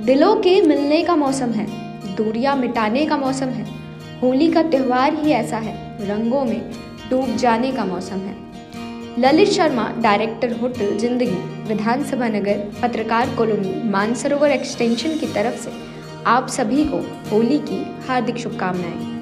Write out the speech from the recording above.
दिलों के मिलने का मौसम है, दूरियाँ मिटाने का मौसम है। होली का त्यौहार ही ऐसा है, रंगों में डूब जाने का मौसम है। ललित शर्मा, डायरेक्टर होटल ज़िंदगी, विधानसभा नगर, पत्रकार कॉलोनी, मानसरोवर एक्सटेंशन की तरफ़ से आप सभी को होली की हार्दिक शुभकामनाएँ।